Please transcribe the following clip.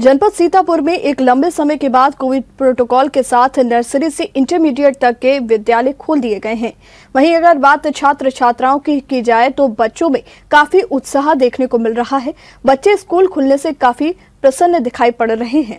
जनपद सीतापुर में एक लंबे समय के बाद कोविड प्रोटोकॉल के साथ नर्सरी से इंटरमीडिएट तक के विद्यालय खोल दिए गए हैं। वहीं अगर बात छात्र छात्राओं की की जाए तो बच्चों में काफ़ी उत्साह देखने को मिल रहा है। बच्चे स्कूल खुलने से काफ़ी प्रसन्न दिखाई पड़ रहे हैं।